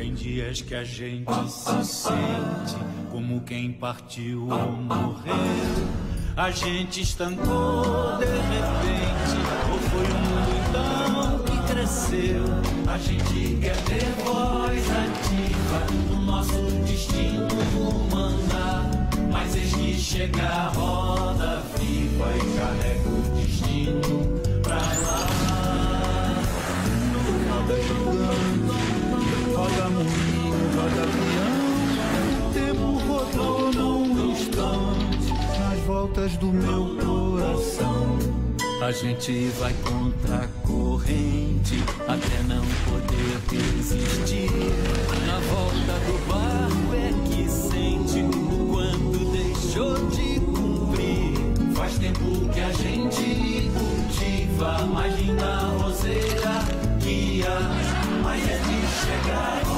Tem dias que a gente se sente como quem partiu ou morreu. A gente estancou de repente, ou foi o mundo então que cresceu. A gente quer ter voz ativa, o nosso destino manda. Mas eis que chega a roda viva e voltas do meu coração. A gente vai contra a corrente até não poder resistir. Na volta do barco é que sente o quanto deixou de cumprir. Faz tempo que a gente cultiva mais linda roseira guia, mas é de chegar.